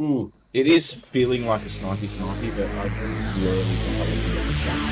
Ooh, it is feeling like a snipey snipey, but I really think I would get it.